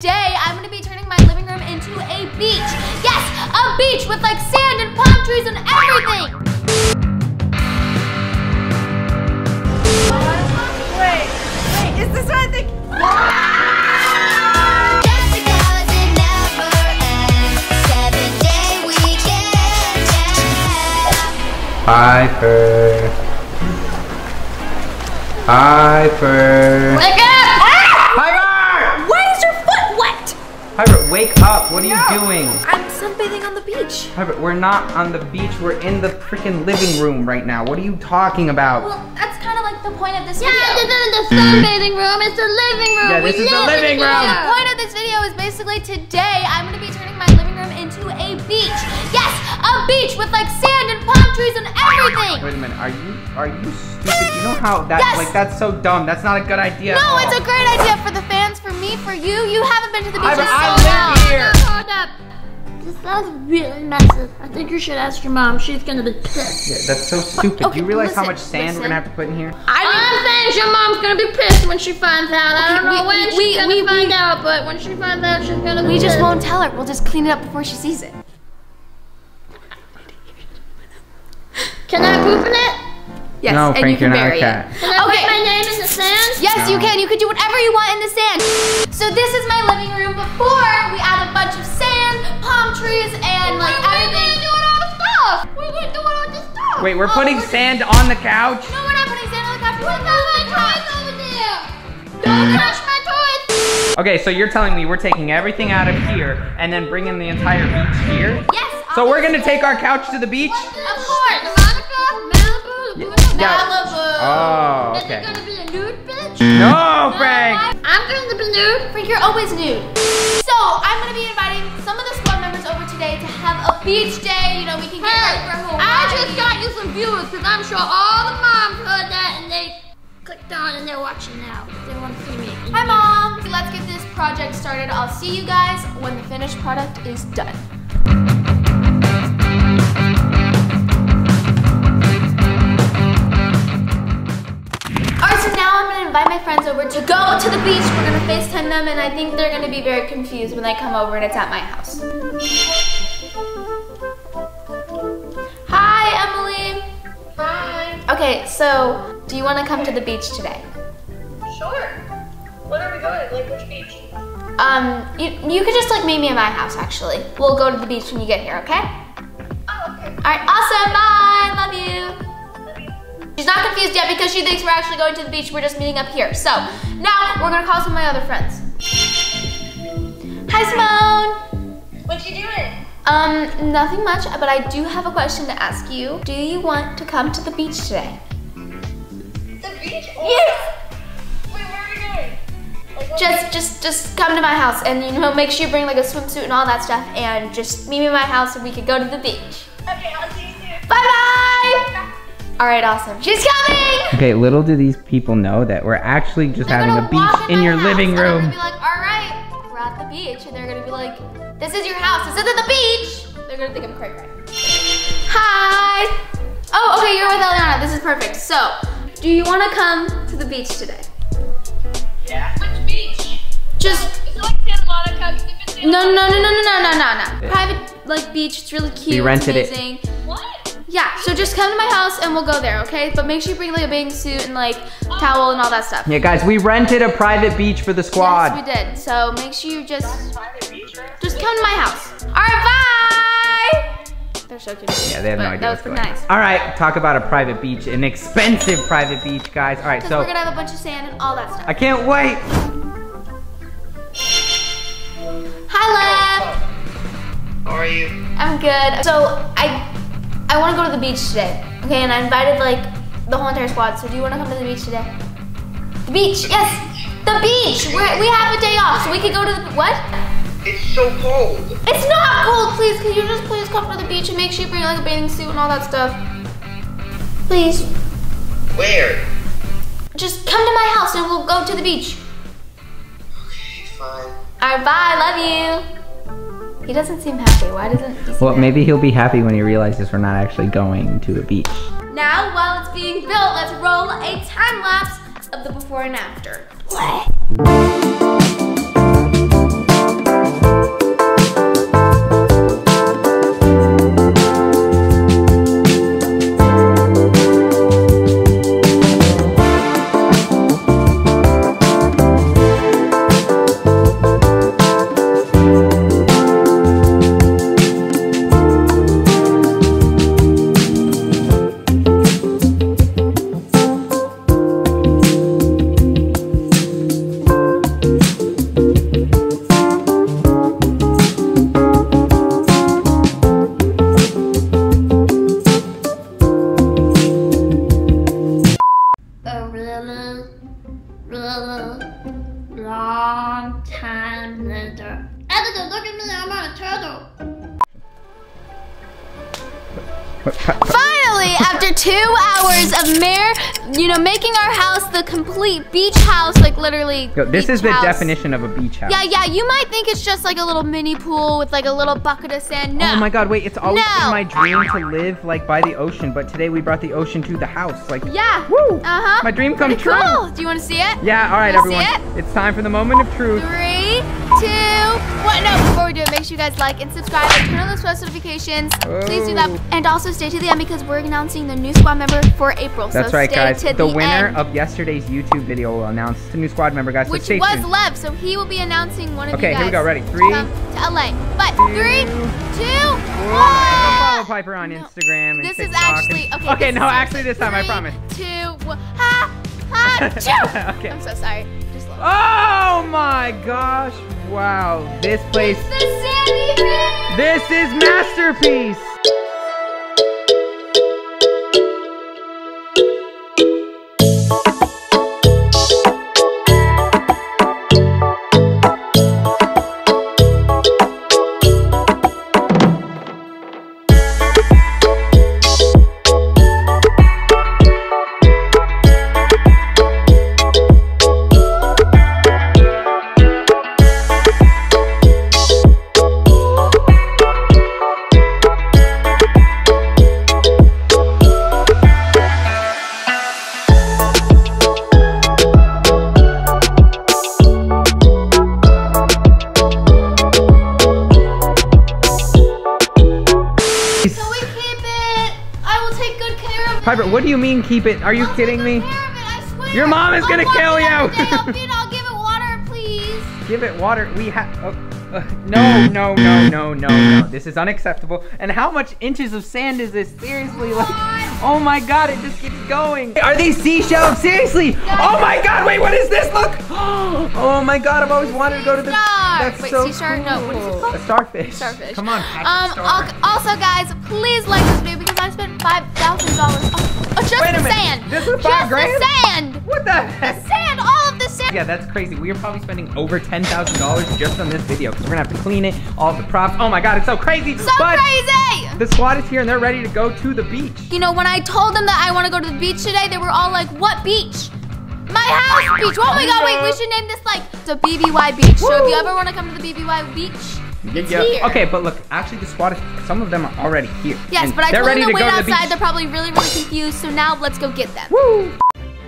Today, I'm gonna be turning my living room into a beach. Yes, a beach with like sand and palm trees and everything. Wait, wait, is this what I think? Just because it never ends. Seven day weekend. Yeah. Piper. Piper. Wake up! Piper! Why is your foot wet? Piper, wake up. What are you doing? I'm sunbathing on the beach. Piper, we're not on the beach. We're in the freaking living room right now. What are you talking about? Well, that's kind of like the point of this Yeah, video. this isn't the mm. sunbathing room, it's the living room. Yeah, this We is the living here. room. The point of this video is basically today I'm gonna be turning my living room into a beach. Yes, a beach with like sand and palm trees and everything. Wait a minute. Are you are you stupid? You know how that Yes. like that's so dumb. That's not a good idea. at No, it's a great idea for the fans, for me, for you. You haven't been to the beach I, in I so This sounds really messy. I think you should ask your mom. She's gonna be pissed. Yeah, that's so stupid. Okay, Do you realize how much sand listen. we're gonna have to put in here? I'm saying your mom's gonna be pissed when she finds out. I don't know we- when we- she's we- gonna we- find we- out, but when she finds out, she's gonna be We just pissed. won't tell her. We'll just clean it up before she sees it. Can I poop in it? Yes, no, and Frank, you can you're not bury a cat. Can I Okay. put my name in the sand? Yes, you can. You could do whatever you want in the sand. So this is my living room before we add a bunch of sand, palm trees, and like everything. doing all the stuff. We're gonna do all this stuff. Wait, we're Oh, putting we're- sand on the couch? No, we're not putting sand on the couch. We're putting all my the toys over there. Don't touch mm. my toys. Okay, so you're telling me we're taking everything out of here and then bringing the entire beach here? Yes. So we're gonna take our couch to the beach? Of course. Monica, Malibu, Laguna, Yeah. Malibu. Oh, Is it okay. gonna be a nude bitch? No, Frank! I'm gonna be nude. Frank, you're always nude. So I'm gonna be inviting some of the beach day. You know, we can get ready for Hawaii. I just got you some viewers because I'm sure all the moms heard that and they clicked on and they're watching now. They want to see me. Hi, mom. Let's get this project started. I'll see you guys when the finished product is done. Alright, so now I'm gonna invite my friends over to go to the beach. We're gonna FaceTime them, and I think they're gonna be very confused when they come over and it's at my house. Okay, so do you wanna come to the beach today? Sure. When are we going? Like which beach? Um, you, you could just like meet me at my house actually. We'll go to the beach when you get here, okay? Oh, okay. Alright, awesome, bye, love you. She's not confused yet because she thinks we're actually going to the beach, we're just meeting up here. So, now we're gonna call some of my other friends. Hi, Simone. What you doing? Um, nothing much, but I do have a question to ask you. Do you want to come to the beach today? The beach? Yes. Wait, where are we going? Like, Just, just, just come to my house and you know, make sure you bring like a swimsuit and all that stuff and just meet me at my house and we can go to the beach. Okay, I'll see you soon. Bye bye! Alright, awesome. She's coming! Okay, little do these people know that we're actually just They're having a beach walk in your house, living and I'm room. gonna be like, alright, we're at the beach. And they're gonna be like, this is your house, this isn't the beach! They're gonna think I'm cray cray. Hi! Oh, okay, you're with Elliana. This is perfect. So, do you wanna come to the beach today? Yeah. Which beach? Just, Is it like Santa Monica? 'Cause if it's Santa no, no, no, no, no, no, no, no. Private, like, beach. It's really cute. We rented it. it's amazing. What? Yeah, so just come to my house and we'll go there, okay? But make sure you bring like a bathing suit and like towel and all that stuff. Yeah, guys, we rented a private beach for the squad. Yes, we did. So make sure you just Private beach, right? just come to my house. All right, bye. They're so confused. Yeah, they have no but idea That what's was going nice. on. All right, talk about a private beach, an expensive private beach, guys. All right, so we're gonna have a bunch of sand and all that stuff. I can't wait. Hi, Lev. How are you? I'm good. So I I want to go to the beach today. Okay, and I invited like the whole entire squad. So do you want to come to the beach today? The beach, yes. The beach. We're, we have a day off, so we could go to the what? It's so cold. It's not cold, please. can you just please come to the beach and make sure you bring like a bathing suit and all that stuff? Please. Where? Just come to my house and we'll go to the beach. Okay, fine. Alright, bye. Love you. He doesn't seem happy. Why doesn't he seem Well, happy? maybe he'll be happy when he realizes we're not actually going to a beach. Now, while it's being built, let's roll a time lapse of the before and after. Hours of Mare, you know, making our house the complete beach house, like literally. Yo, this is the house. definition of a beach house. Yeah, yeah. You might think it's just like a little mini pool with like a little bucket of sand. No. Oh my god, wait, it's always No. been my dream to live like by the ocean, but today we brought the ocean to the house. Like Yeah. Woo! Uh huh. My dream come Pretty true. Cool. Do you want to see it? Yeah, Wanna see everyone. It's time for the moment of truth. Three, two, one. No, before we do it, make sure you guys like and subscribe and turn on those post notifications. Please do that. Oh. And also stay to the end because we're announcing the new squad member for April. That's so right, stay guys. To The, the, winner end, of yesterday's YouTube video will announce the new squad member, guys. So which stay was tuned. Lev, so he will be announcing one of Okay, you guys. here we go. Ready? Three, come to LA. But two, three, two, one. follow Piper on No. Instagram and This is actually and- okay. Okay, no, actually this time I promise. Two, one. Ha, ha. Okay. I'm so sorry. Just little. Oh my gosh! Wow, this place. This is masterpiece. Keep it? Are you I'll kidding me? good care of it, Your mom is I'll gonna kill you. I'll. I'll give it water, please. Give it water. We have. Oh, uh, no, no, no, no, no, no. This is unacceptable. And how much inches of sand is this? Seriously, like. Oh my god, it just keeps going. Are these seashells? Seriously? Oh my god, wait, what is this? Look. Oh my god, I've always wanted to go to the. Star. That's Wait, so sea star? No, what is it called? A starfish. Starfish. Come on, Patrick Um. Star. Also, guys, please like this video because I spent five thousand dollars. Oh, oh, just Wait a the minute. sand. This was just grand? the sand. What the heck? The Sand. All of the sand. Yeah, that's crazy. We are probably spending over ten thousand dollars just on this video because we're gonna have to clean it, all the props. Oh my god, it's so crazy! So but crazy. the squad is here and they're ready to go to the beach. You know, when I told them that I want to go to the beach today, they were all like, "What beach?" My house beach. Oh my god, wait, we should name this like the BBY beach. So if you ever want to come to the BBY beach, it's here. Okay, but look, actually the squad is some of them are already here. Yes, but I told ready them to wait to the outside. They're probably really, really confused. So now let's go get them. Woo!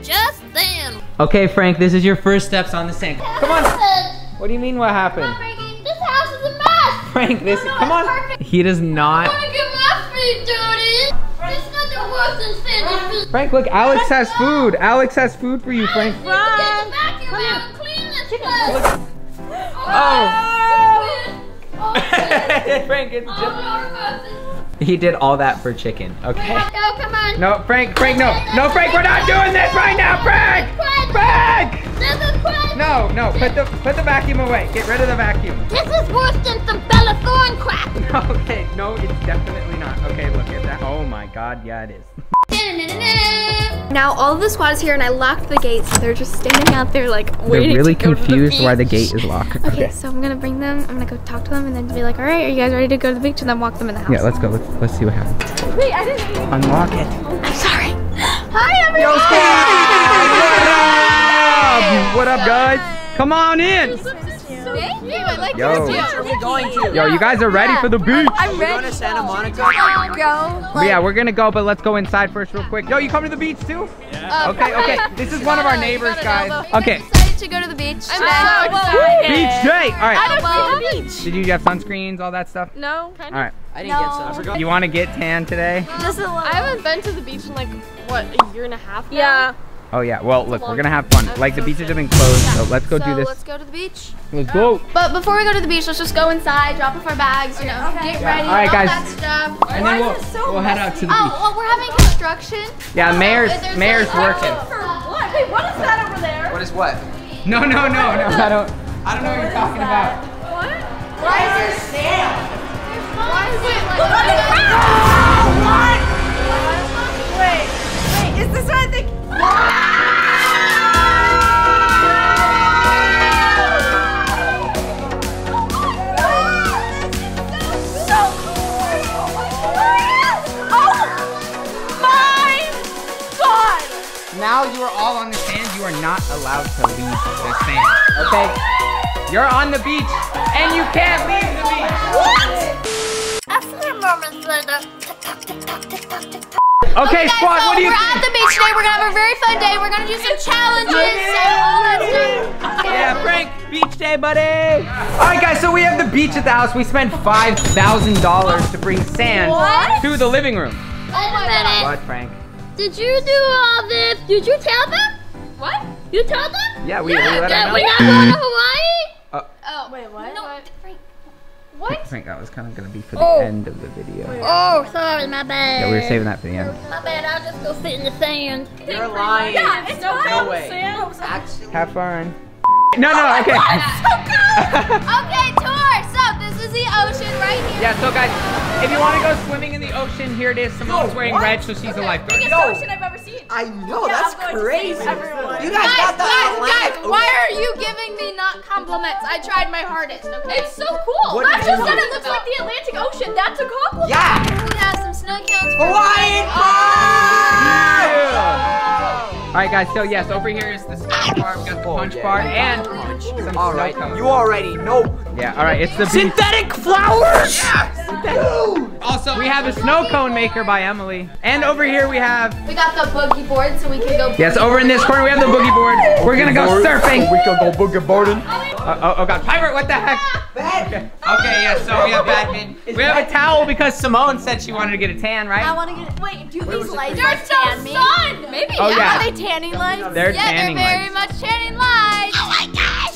Just then. Okay, Frank, this is your first steps on the sand. Come on. What do you mean what happened? Frankie, this house is a mess. Frank, this no, come on. perfect. He does I not want to get my feet dirty. Frank, look, Alex has food. Alex has food for you, Frank. Get the vacuum out. and clean this place. Oh, oh, Frank, it's oh, just oh, He did all that for chicken, okay? Go, come on. No, Frank, Frank, no. No, Frank, we're not doing this right now, Frank! Frank! This is. No, no, put the put the vacuum away. Get rid of the vacuum. This is worse than some Bella Thorne crap. Okay, no, it's definitely not. Okay, look at that. Oh my god, yeah it is. Now all of the squad is here, and I locked the gate, so they're just standing out there like waiting They're really to go to the confused why the gate is locked. Okay, so I'm gonna bring them. I'm gonna go talk to them, and then be like, "All right, are you guys ready to go to the beach?" And then walk them in the house. Yeah, let's go. Let's let's see what happens. Wait, I didn't. Unlock it. I'm sorry. Hi, everyone. What up, guys? Come on in. Thank you. I like Yo. this Where are we going to? Yo, you guys are ready for the beach? I'm We're ready. going to Santa Monica. Um, go. But yeah, we're gonna go, but let's go inside first, real quick. Yo, you come to the beach too? Yeah. Okay, uh, okay. This is one of our neighbors, guys. Okay. Excited to go to the beach. I'm today. so excited. Beach day. All right. Well, Did you have sunscreens, all that stuff? No. All right. I didn't get some. I forgot. You want to get tan today? Just a little. I haven't been to the beach in like what a year and a half. Now? Yeah. Oh yeah. Well, look, we're gonna have fun. Like the beaches have been closed, so let's go so do this. let's go to the beach. Let's go. But before we go to the beach, let's just go inside, drop off our bags, you know, get ready, All right, all guys. that stuff. And then we'll, we'll head out to the beach. Oh, beach. well, we're having construction. Yeah, uh, mayor's There's mayor's a- working. What? Wait, what is that over there? What is what? No, no, no, no. I don't. I don't know what you're talking about. What? Why is there sand? Why is it like Look at the ground! What? Wait, wait, is this what I think? now you are all on the sand. You are not allowed to leave the sand, okay? You're on the beach, and you can't leave the beach. What? A few moments later tick tock. Okay, guys, squad, so what do you we're think? at the beach today. We're gonna have a very fun day. We're gonna do some challenges and all that stuff. Yeah, Frank, beach day, buddy. All right, guys, so we have the beach at the house. We spent $5,000 to bring sand What? to the living room. Wait a minute. What, Frank? Did you do all this? Did you tell them? What? You told them? Yeah, we, we let That her we're not going to Hawaii? Uh, oh, wait, what? No, Frank. What? Frank, that was kind of gonna be for the Oh. end of the video. Oh, sorry, my bad. Yeah, we were saving that for the end. My bad, I'll just go sit in the sand. You're lying. Yeah, it's no fine. way. Sam. Actually. Have fun. No, no, okay. Oh, okay, tour. So this is the ocean right here. yeah, so guys, if you want to go swimming in the ocean, here it is. Simone's wearing what? red, so she's a lifeguard. Biggest Yo. ocean I've ever seen. I know, Yeah, that's I'm going to crazy. everyone. You guys, Guys, got the guys, Atlantic guys, why are you giving me not compliments? I tried my hardest, okay? It's so cool. What I just you said it looks like the Atlantic Ocean. That's a compliment. Yeah. We have some snow cones. for Hawaiian All ah! Right, guys. So yes, over here is the splash bar. We got the punch yeah. bar and some All snow right, cones. you already know. Yeah. All right. It's the beach. Synthetic flowers. Also, we have a snow cone maker by Emily, and over here we have. We got the boogie board, so we can go. Yes, over in this corner we have the boogie board. We're gonna go surfing. We can go boogie boarding. Uh, oh, oh God, pirate! What the heck? Okay. Okay. Yeah. So we have badminton. We have a towel because Simone said she wanted to get a tan, right? I want to get. Wait, do Where these it? lights There's like no tan me? sun. Maybe. Oh, yeah. yeah. Are they tanning lights? They're Yeah, tanning they're very lights. much tanning lights. Oh my gosh.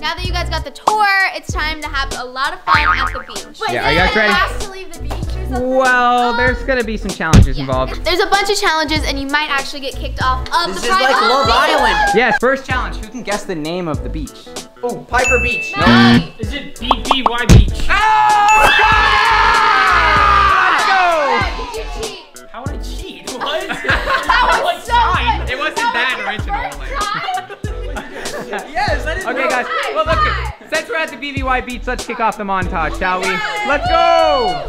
Now that you guys got the tour, it's time to have a lot of fun at the beach. Wait, Yeah, are is you guys ready? last to leave the beach or something? Well, um, there's gonna be some challenges involved. There's a bunch of challenges, and you might actually get kicked off of This the is like Love. Island. Yes. First challenge. Who can guess the name of the beach? Oh, Piper Beach. Nice. Is it BBY Beach? Oh, Let's go! Did you cheat? How would I cheat? What? That was so good. It wasn't that original. like- Yes, I didn't Okay, know. guys. Well, look. Since we're at the BBY beach, let's kick off the montage, shall we? Let's go!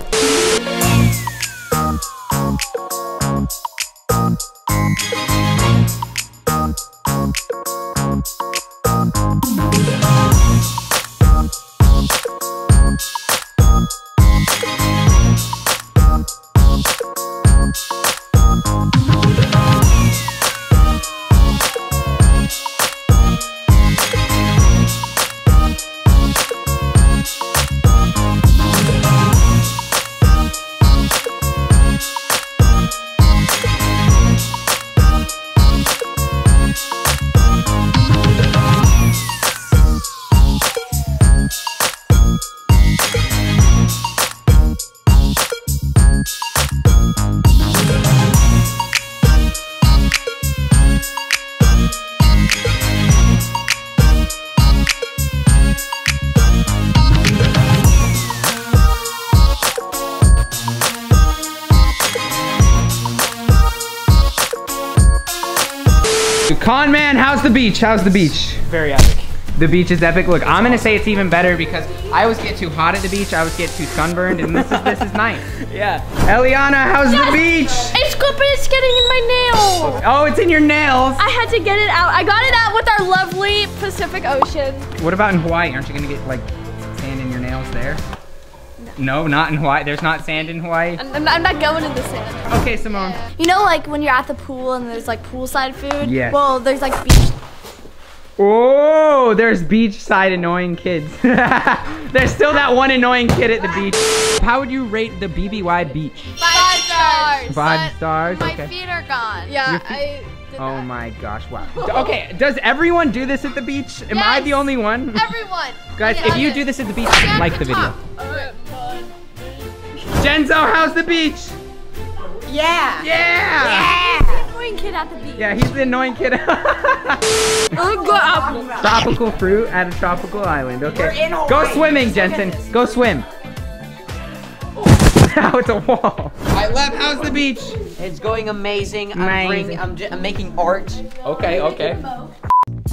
Beach? How's the beach? Very epic. The beach is epic. Look, I'm gonna say it's even better because I always get too hot at the beach. I always get too sunburned, and this is this is nice. Yeah. Elliana, how's the beach? It's good, but it's getting in my nail. Oh, it's in your nails. I had to get it out. I got it out with our lovely Pacific Ocean. What about in Hawaii? Aren't you gonna get like sand in your nails there? No, not in Hawaii. There's not sand in Hawaii. I'm, I'm not, I'm not going in the sand. Okay, Simone. You know, like when you're at the pool and there's like poolside food. Yes. Well, there's like beach. Oh, there's beachside annoying kids. there's still that one annoying kid at the beach. How would you rate the BBY beach? Five stars. Five but stars. My Okay. feet are gone. Yeah, I. Did Oh that. my gosh! Wow. Okay, does everyone do this at the beach? Am I the only one? Everyone. Guys, Yeah. if you do this at the beach, Stand like at the video. top. Genzo, how's the beach? Yeah. Yeah. Yeah! Annoying kid at the beach. Yeah, he's the annoying kid. tropical fruit at a tropical island. Okay. We're in Go swimming, Jentzen. Go swim. Now it's a wall. Alright, Lev, how's the beach? It's going amazing. I'm Amazing. bringing. I'm, j- I'm making art. Okay, okay.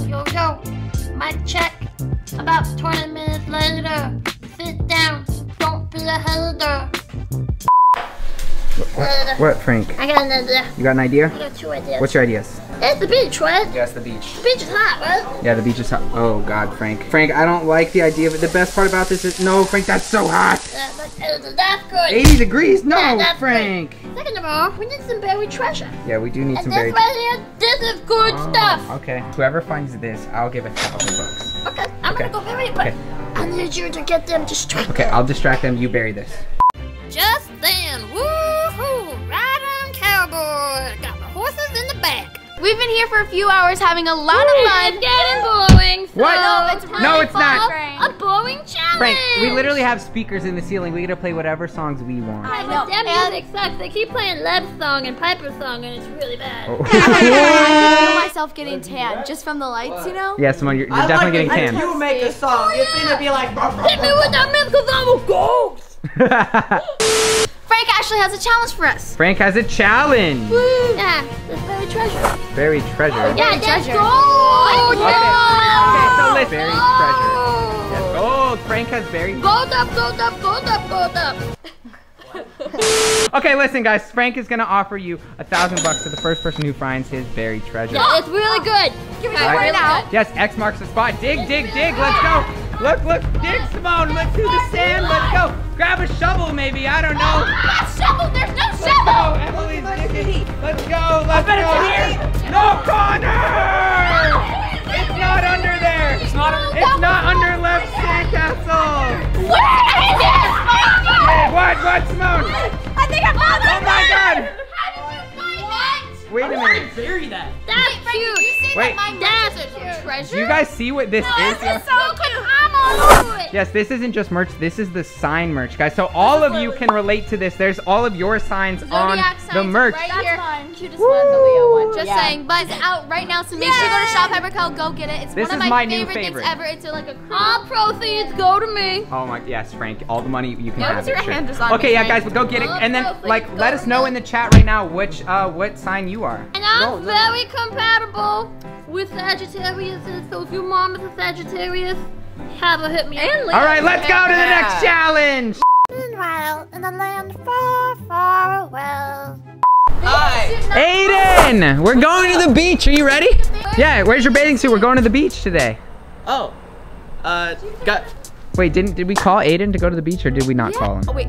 Yo, yo, mic check. About 20 minutes later, sit down. Don't be a hater. What, Frank? I got an idea. You got an idea? I got two ideas. What's your ideas? It's the beach, right? Yes, the beach. The beach is hot, right? Yeah, the beach is hot. Oh God, Frank. Frank, I don't like the idea of it. The best part about this is no, Frank. That's so hot. But, that's good. 80 degrees. No, Yeah, that's Frank. Second of all, we need some buried treasure. Yeah, we do need And some this right here, this is good Oh, stuff. Okay. Whoever finds this, I'll give a thousand bucks. Okay, I'm Okay. gonna go bury it, but Okay. I need you to get them distracted. Okay, I'll distract them. You bury this. Just then, woohoo! Ride on cowboy! Got my horses in the back. We've been here for a few hours having a lot of It's fun. getting boring. So What? No, it's No, it's not. A boring challenge. Frank, we literally have speakers in the ceiling. We get to play whatever songs we want. I know. but that music sucks. They keep playing Lev's song and Piper's song, and it's really bad. Oh. I can feel myself getting tan just from the lights, you know? yeah, Simone, you're, you're I definitely like getting it. tan. You make a song. Oh, it's gonna be like. Hit me with that man, cause I'm a ghost. Frank actually has a challenge for us. Frank has a challenge. Yeah, this very treasure. Buried treasure. Yeah, let's treasure. go. Okay. Okay, so let's buried treasure. Go. Yes, gold. Frank has buried. Gold up, gold up, gold up, gold up. Okay, listen, guys. Frank is gonna offer you a thousand bucks to the first person who finds his buried treasure. Yeah, it's really good. Give me right really now. Yes, X marks the spot. Dig, dig, dig. Let's go. Look, look. Dig, Simone. Let's do the sand. Let's go. Grab a shovel, maybe. I don't know. Not shovel, there's no Let's shovel. go. Emily's digging. Let's go. Let's go. No, Connor. It's not under there. It's not. It's not under left sandcastle. Where is it? Hey, what? What, Simone? I think I found it. Oh my God. How did you find it? Wait a minute. Bury that. That's Frank, cute. you say Wait. that my That's a cute. treasure? Do you guys see what this is? This is so cute. I'm all over it. Yes, this isn't just merch. This is the sign merch, guys. So all of you can relate to this. There's all of your signs on Zodiac the merch. right That's here. fine. Cutest one, the Leo one. Just Yeah. saying, but it's out right now, so make sure you go to Shop Hyperco, go get it. It's This one of my, my favorite, favorite. things ever. It's like a All proceeds go to me. Oh my, yes, Frank. All the money you can Why have. was it, your sure. hand just on Okay, me, yeah, guys, but go get it, and then like let us know get in the chat right now which uh what sign you are. And I'm No, no. very compatible with Sagittarius, so if your mom is a Sagittarius, have her hit me. And All right, let's go to the next challenge. Meanwhile, in a land far, far away. Hi. Ayden, we're going to the beach. Are you ready? Yeah. Where's your bathing suit? We're going to the beach today. Oh. Uh. Got. Wait, didn't did we call Ayden to go to the beach or did we not call him? Oh, wait.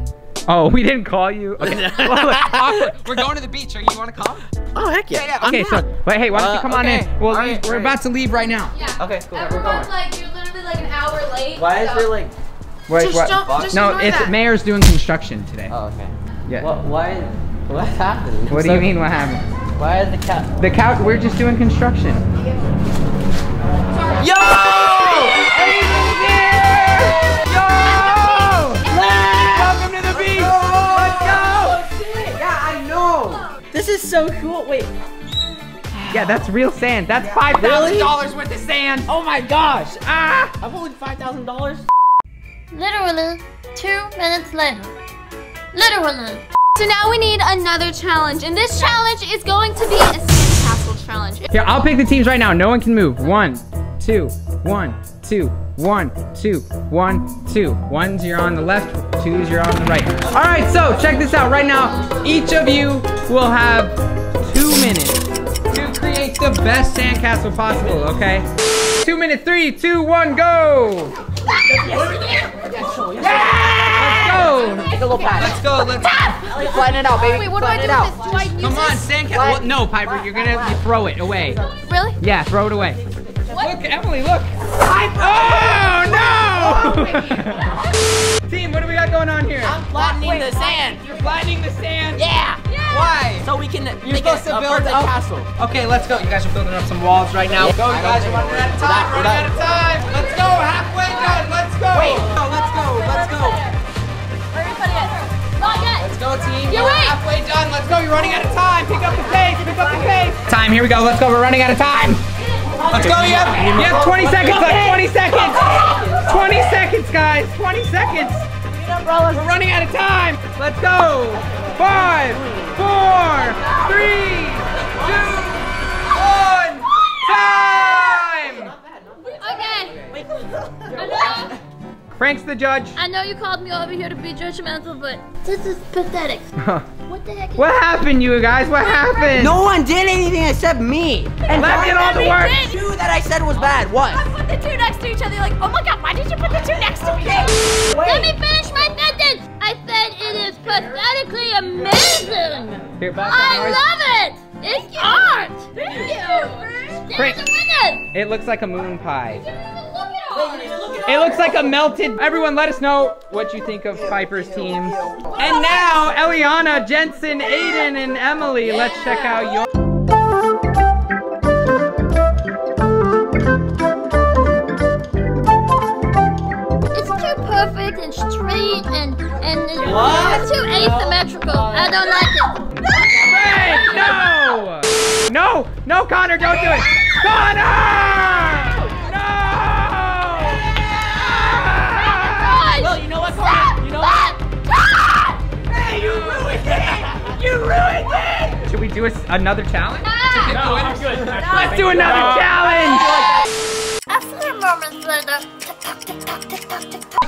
Oh, we didn't call you. Okay. Well, look, awkward. We're going to the beach. Are you want to come? Oh heck yeah. yeah, Okay, so wait, hey, why don't you Uh, come on in? We'll All leave. right, We're all about to leave right now. Yeah. Okay, cool. We're going. like, you're literally like an hour late. Why is so- there like? Wait, Just what? don't- just no, it's that. mayor's doing construction today. Oh okay. Yeah. What? Why? What happened? What do you mean? What happened? Why is the cat? The couch. We're just doing construction. Yo! Ayden's here! Yo! Welcome to the beach. Let's go. Oh, yeah, I know. Oh. This is so cool. Wait. Yeah, that's real sand. That's five thousand dollars worth of sand. Oh my gosh. Ah! I'm only five thousand dollars. Literally, two minutes later. Literally. So now we need another challenge, and this challenge is going to be a sandcastle challenge. Here, I'll pick the teams right now. No one can move. One, two, one, two, one, two, one, two. One's you're on the left, Twos, you're on the right. All right, so check this out. Right now, each of you will have two minutes to create the best sandcastle possible, okay? Two minutes, three, two, one, go! Let's go! Take a little pat. Let's go, let's go. Flatten it out, baby. Wait, what do I do it with out. this? Do I use Come on, sandcastle. Well, no, Piper, you're gonna you throw it away. Really? Yeah, throw it away. Look, Emily, look. Oh no! Oh Team, what do we got going on here? I'm flattening the sand. You're flattening the sand. Yeah. Why? So we can You're make supposed a, to build perfect up. castle. Okay, let's go. You guys are building up some walls right now. Go, you guys are running out of time. We're Running done. out of time. Let's go. Halfway done. Let's go. Wait. No, let's go. Let's go. Where are you putting it? Not yet. Let's go, team. You're We're right. halfway done. Let's go. You're running out of time. Pick up the pace. Pick up the pace. Time. Here we go. Let's go. We're running out of time. Let's go. You have, you have 20 seconds left. 20 seconds. 20 seconds, guys. 20 seconds. We're running out of time. Let's go. Frank's the judge. I know you called me over here to be judgmental, but this is pathetic. What the heck? is- What happened, you guys? What happened? No one did anything except me. And Let me get all the work. Two that I said was bad. What? I put the two next to each other. You're like, oh my god, why did you put the two next to me? Let me finish my sentence. I said it is pathetically amazing. Here, back I love it. It's art. Thank you. Frank. There's a winner. It looks like a moon pie. It looks like a melted. Everyone, let us know what you think of Piper's teams. And now, Elliana, Jentzen, Ayden, and Emily. Let's check out your. It's too perfect and straight and and it's too asymmetrical. I don't like it. Frank, no! No, no, Connor, don't do it. Connor! You ruined it! Should we do a s another challenge? Ah! No, I'm good. Let's do another challenge. A few moments later.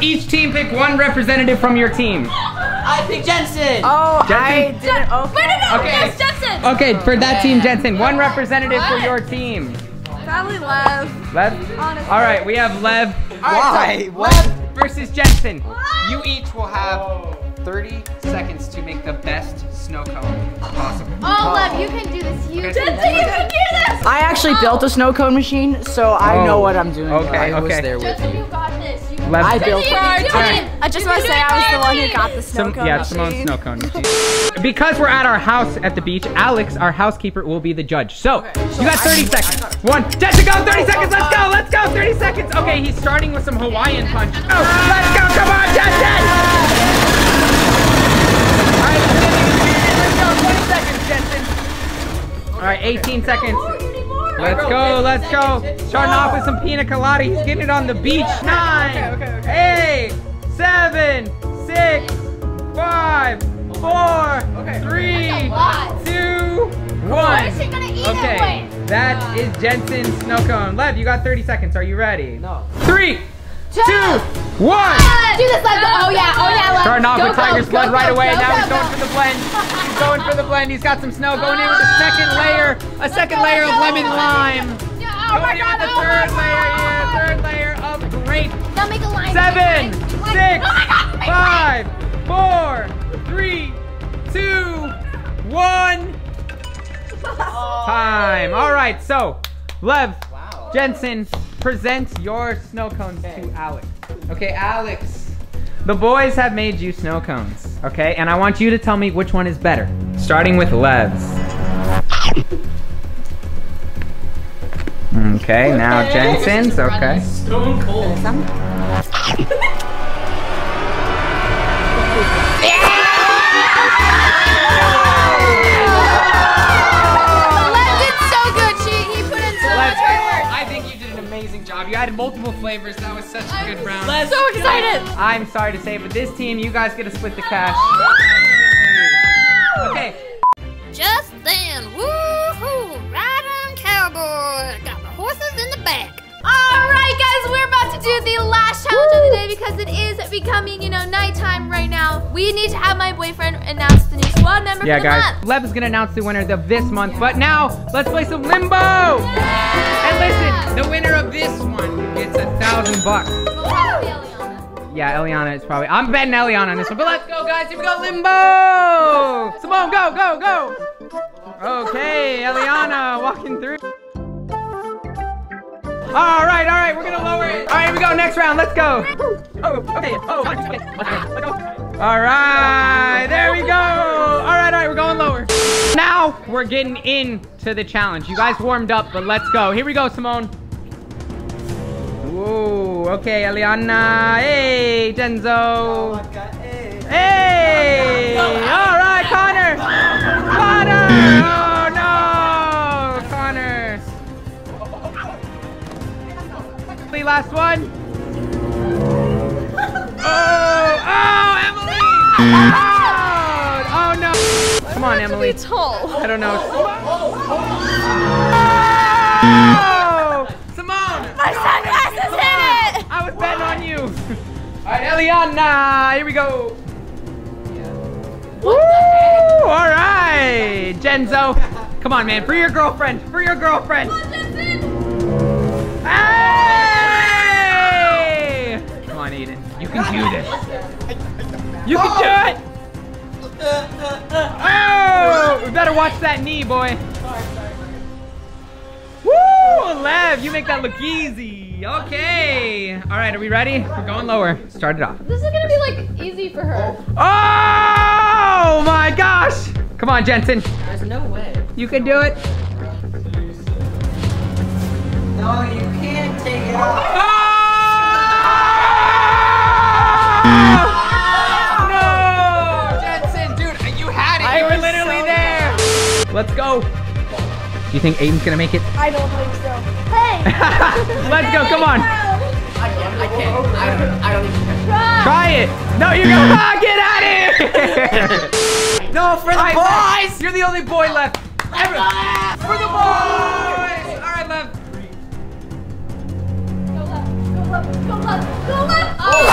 Each team pick one representative from your team. I picked Jentzen. Oh, I Jentzen? didn't. Okay. Okay. Jentzen. Okay, for that team, Jentzen, one representative for your team. Probably Lev. Lev? Honestly. All right, we have Lev. Why? What? Lev versus Jentzen. You each will have 30 seconds to make the best snow cone possible. Oh, Lev, you can do this. You Okay. can do this. I actually oh. built a snow cone machine, so I Oh. know what I'm doing. Okay, I was okay. there with Justin, you. you got this. You Lev, I built You it. can do Alright. it. I just want to say I was the one who got the snow Some, cone yeah, machine. Simone's snow cone machine. Because we're at our house at the beach, Alex, our housekeeper, will be the judge. So, you got 30 seconds. One, Jentzen, go, 30 seconds, let's go, let's go, 30 seconds. Okay, he's starting with some Hawaiian punch. Oh, let's go, come on, Jentzen! All right, let's go, 20 seconds, Jentzen. All right, 18 seconds. Let's go, let's go. Starting off with some pina colada. He's getting it on the beach. Nine, eight, seven, six, five, four, three, lot. two, one. Where's she gonna eat it Okay, with? that is Jentzen's snow cone. Lev, you got 30 seconds. Are you ready? No. Three, two, one. Do this, Lev. Oh yeah, oh yeah, Lev. Starting off Go, with go, Tiger's go, blood go, right away. go, now go, he's going go. for the blend. He's going for the blend. He's got some snow going in with a second oh, layer, a second layer of lemon oh lime. Oh my Going in god, with the oh third layer here, third layer of grape. Now make a line. Seven, line. six, Oh god, make a line. five, four, three, two, one. Time. All right, so Lev, Jentzen, present your snow cones to Alex. Okay, Alex. The boys have made you snow cones, okay? And I want you to tell me which one is better. Starting with Lev's. Okay, now Jentzen's, okay. Stone cold. amazing job. You had multiple flavors. That was such a good round. Let's So excited. I'm sorry to say, but this team, you guys get to split the cash. Okay. Just then, woohoo! Riding cowboy. Got my horses in the back. All right, guys, we're about to do the last challenge of the day because it is becoming, you know, nighttime right now. We need to have my boyfriend announce squad member Yeah, guys. Lev is gonna announce the winner of this month, but now let's play some limbo. And listen, the winner of this one gets a thousand bucks. We'll have the Elliana. Yeah, Elliana is probably. I'm betting Elliana on this one, but let's go, guys. Here we go, limbo. Simone, go, go, go. Okay, Elliana walking through. All right, all right, we're gonna lower it. All right, here we go. Next round, let's go. Oh, okay. Oh, okay. Let's go. All right, there we go. All right, all right, we're going lower. Now we're getting into the challenge. You guys warmed up, but let's go. Here we go, Simone. Whoa, okay, Elliana. Hey, Denzo. Hey! All right, Connor. Connor. Oh no, Connor. The last one. Oh, oh no. Come on, Emily. Tall. I don't know. Oh! Simone! My sunglasses hit it. I was betting on you. All right, Elliana, here we go. Woo! All right, Genzo. Come on, man. For your girlfriend. For your girlfriend. Hey! Come on, Eden. You can do this. You can do it. Oh! We better watch that knee, boy. Woo! Lev, you make that look easy. Okay. All right, are we ready? We're going lower. Start it off. This is gonna be like easy for her. Oh my gosh! Come on, Jentzen. There's no way. You can do it. No, you can't take it off. No! You think Ayden's gonna make it? I don't think so. Hey! Let's go, come on. I can't. I can't. I don't. I don't even care. Try it. No, you're gonna ah, get out of here. No, for the All right, Lev, boys. You're the only boy left. Everyone. For the boys. All right, Lev. Go left, go left, go left, go left. Oh!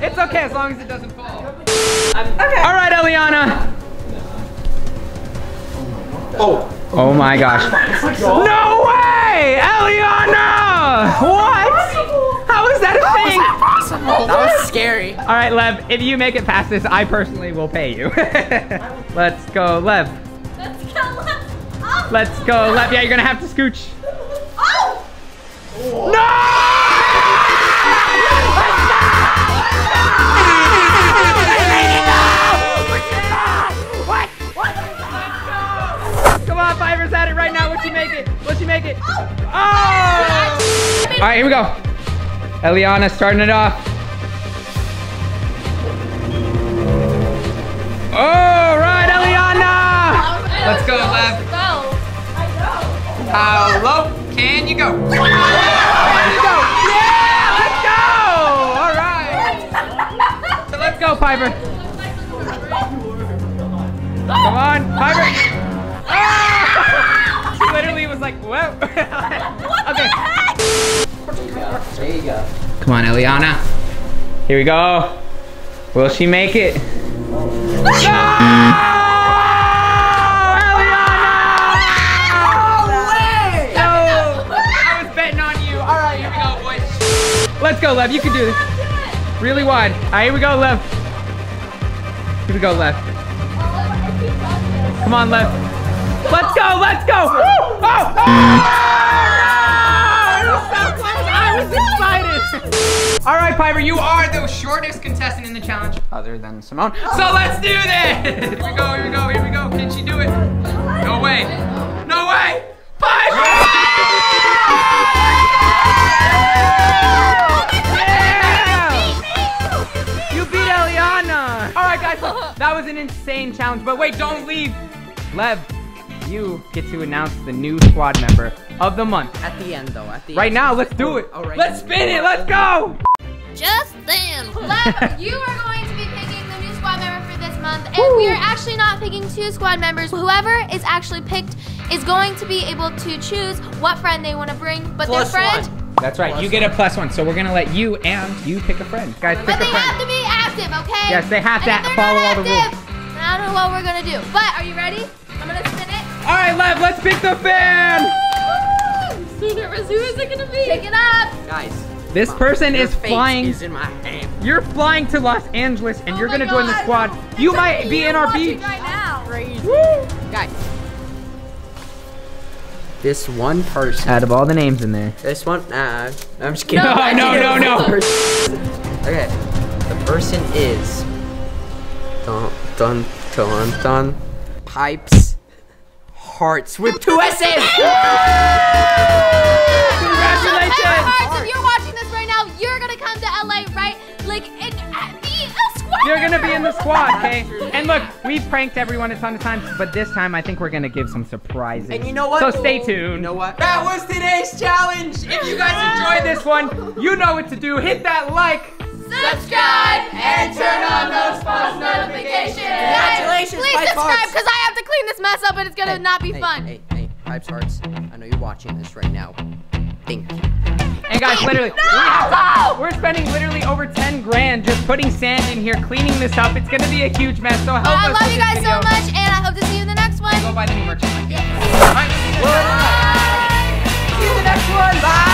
It's okay as long as it doesn't fall. Okay. All right, Elliana. Oh. Oh my gosh. No way! Elliana! What? How is that a thing? That was scary. All right, Lev, if you make it past this, I personally will pay you. Let's go, Lev. Let's go left. Oh, Let's go, Lev. Yeah, you're gonna have to scooch. oh. Come on, Fiverr's at it right now. Let you make it. Let you make it. Oh. oh! All right, here we go. Elliana starting it off. All right, Elliana. Let's go, Lev. How low can you go? Yeah, let's go. All right. Let's go, Piper. Come on, Piper. Like, whoa. okay. There you go. Come on, Elliana. Here we go. Will she make it? No! Ah! Elliana! No! I was betting on you. All right, here we go, boys. Let's go, Lev. You can do this. Really wide. All right, here we go, Lev. Here we go, Lev. Come on, Lev. Let's go, let's go. Oh! oh! So close. I was excited. All right, Piper, you are the shortest contestant in the challenge, other than Simone. So let's do this. Here we go, here we go, here we go. Can she do it? No way. No way. Piper! You beat Elliana. All right, guys, look, that was an insane challenge. But wait, don't leave. Lev, you get to announce the new squad member of the month. At the end, though. At the Right end. now, let's do it. Oh, right Let's now. spin it. Let's go. Just then. Lev, you are going to be picking the new squad member for this month, and we are actually not picking two squad members. Whoever is actually picked is going to be able to choose what friend they want to bring, but Plus their friend, one. That's right. You get a plus one. So we're gonna let you and you pick a friend. Guys, pick but a they have to be active, okay? Yes, they have And to if follow not all the active, then I don't know what we're gonna do. But are you ready? I'm gonna spin it. All right, Lev. Let's pick the fan. I'm so nervous. Who is it gonna be? Pick it up. Guys. This person is flying. is in my hand. You're flying to Los Angeles, and Oh you're gonna join the God. squad. You might be in our beach. Right now. Guys. This one person. Out of all the names in there. This one. Nah, I'm just kidding. No, no, no, no. Okay. The person is. Dun dun dun dun. Pipes. Hearts with two S's. Congratulations. Hearts, if you're watching this right now, you're gonna come to LA, right? Like, and be a squad. You're gonna be in the squad, okay? And look, we've pranked everyone a ton of times, but this time I think we're gonna give some surprises. And you know what? So stay tuned. You know what? That was today's challenge. If you guys enjoyed this one, you know what to do. Hit that like. Subscribe and turn on those post notifications. Congratulations, Please Pipe subscribe because I have to clean this mess up and it's gonna Hey, not be hey, fun. Hey, hey, Pipes Hearts. I know you're watching this right now. Thank you. And guys, Wait, literally, we have, we're spending literally over 10 grand just putting sand in here, cleaning this up. It's gonna be a huge mess. So help Well, I love you guys so much, and I hope to see you in the next one. Go buy the new merchandise. Yes. All right, we'll see you next time. See you in the next one. Bye.